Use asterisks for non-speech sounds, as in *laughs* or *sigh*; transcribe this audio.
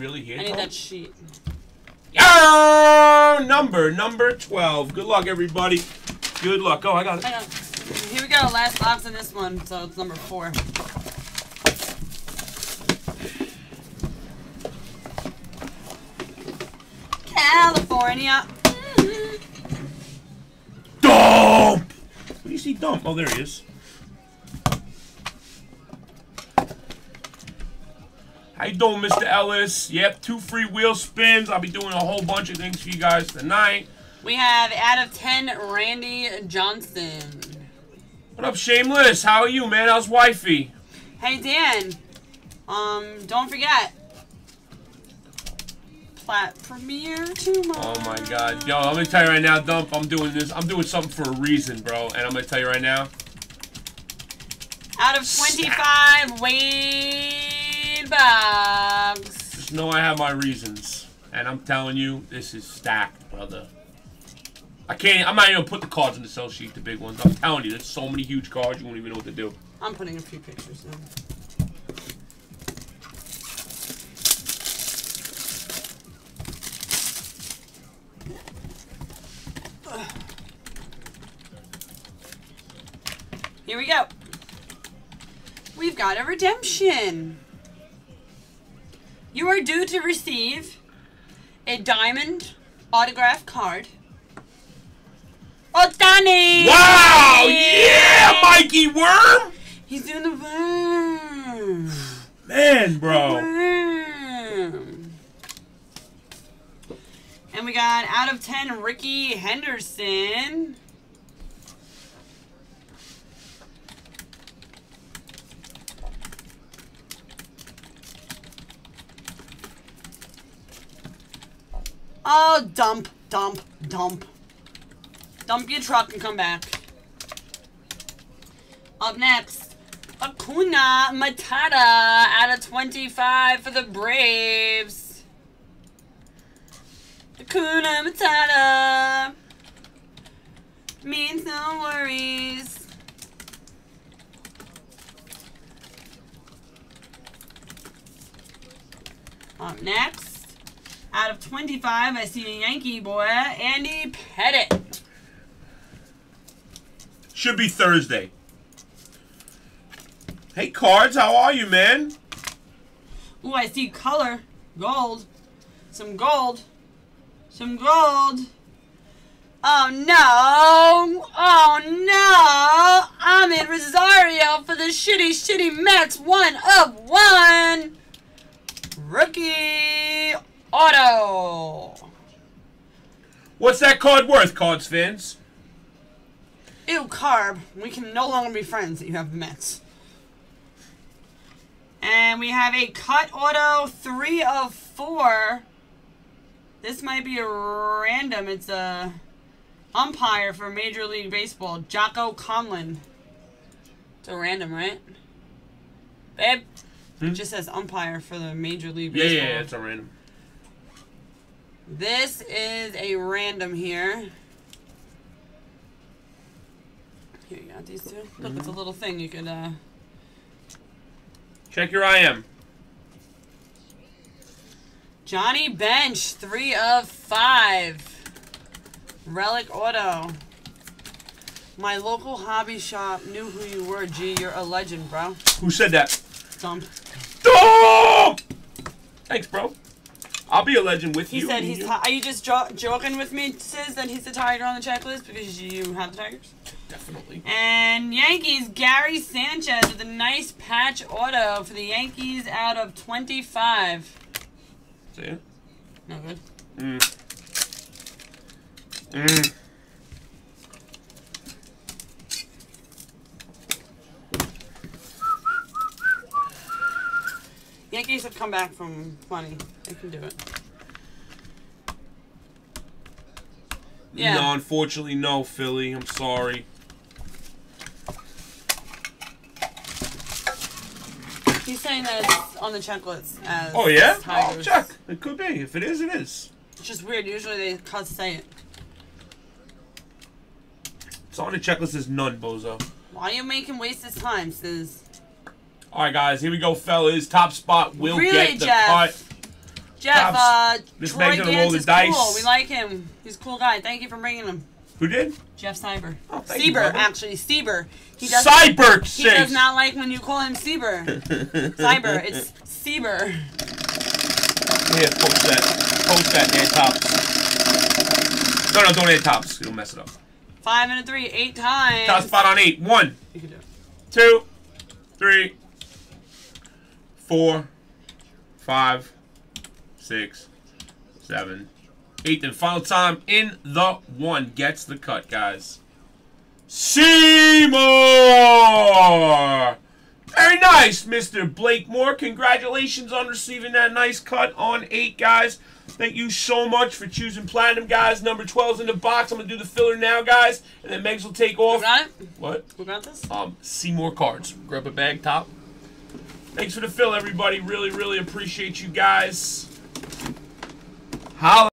Really here? I need that sheet. Oh, number number twelve. Good luck, everybody. Good luck. Oh, I got it. Hang on. Here we go. Last box in this one, so it's number four. California. Dump. Where do you see dump? Oh, there he is. How you doing, Mr. Ellis? Yep, two free wheel spins. I'll be doing a whole bunch of things for you guys tonight. We have out of 10, Randy Johnson. What up, Shameless? How are you, man? How's wifey? Hey, Dan. Um, don't forget. Plat premiere tomorrow. Oh my god. Yo, I'm gonna tell you right now, Dump, I'm doing this. I'm doing something for a reason, bro. And I'm gonna tell you right now. Out of 25, Wade Boggs. Know I have my reasons. And I'm telling you, this is stacked, brother. I can't, I'm not even put the cards in the cell sheet, the big ones. I'm telling you, there's so many huge cards, you won't even know what to do. I'm putting a few pictures in. Here we go. We've got a redemption. You are due to receive a diamond autograph card. Oh, Danny! Wow! Yeah, Mikey Worm! He's doing the worm. Man, bro. Worm. And we got out of 10, Rickey Henderson. Oh, dump, dump, dump. Dump your truck and come back. Up next, Akuna Matata out of 25 for the Braves. Akuna Matata means no worries. Up next, out of 25, I see a Yankee boy, Andy Pettitte. Should be Thursday. Hey, Cards, how are you, man? Ooh, I see color. Gold. Some gold. Some gold. Oh no! Oh no! Amed Rosario for the shitty, shitty Mets. One of one. Rookie auto. What's that card worth, Cards fans? Ew, carb. We can no longer be friends that you have the Mets. And we have a cut auto, three of four. This might be a random. It's a umpire for Major League Baseball, Jocko Conlan. It's a random, right? Babe? It just says umpire for the Major League Hmm? Yeah, Baseball. yeah, yeah, it's a random. This is a random here. Here you got these two. Look, it's a little thing you could uh Check your IM. Johnny Bench, three of five. Relic Auto. My local hobby shop knew who you were, G. You're a legend, bro. Who said that? Dump. Dump! Thanks, bro. I'll be a legend with He you. said he's. you. are you just jo- joking with me, Sis, that he's the tiger on the checklist because you have the tigers? Definitely. And Yankees, Gary Sanchez with a nice patch auto for the Yankees out of 25. See ya. No good. Mm. Mm. Yankees have come back from 20. They can do it. Yeah. No, unfortunately, no, Philly. I'm sorry. He's saying that it's on the checklist as Oh, yeah? Tigers. I'll check. It could be. If it is, it is. It's just weird. Usually they cut say it. It's on the checklist as none, bozo. Why are you making him waste his time, Sis? All right, guys, here we go, fellas. Top spot will Really, get the Jeff? cut. Jeff, Topps. uh, This Troy man's roll the is dice. cool. We like him. He's a cool guy. Thank you for bringing him. Who did? Jeff Sieber. Oh, thank Sieber, actually. Sieber. He does, Cybert he does not like when you call him Sieber. Cyber. *laughs* It's Sieber. Here, post that. Post that, add Topps. No, no, don't add Topps. You'll mess it up. Five and a three. Eight times. Top spot on eight. One, You can do it. two, three, four, five, six, seven, eight. And final time in the one gets the cut, guys. Seymour! Very nice, Mr. Blake Moore. Congratulations on receiving that nice cut on eight, guys. Thank you so much for choosing Platinum, guys. Number 12's in the box. I'm going to do the filler now, guys, and then Megs will take Who off. got it? What? Who got this? um, Seymour cards. Grab a bag top. Thanks for the fill, everybody. Really, really appreciate you guys. Holla.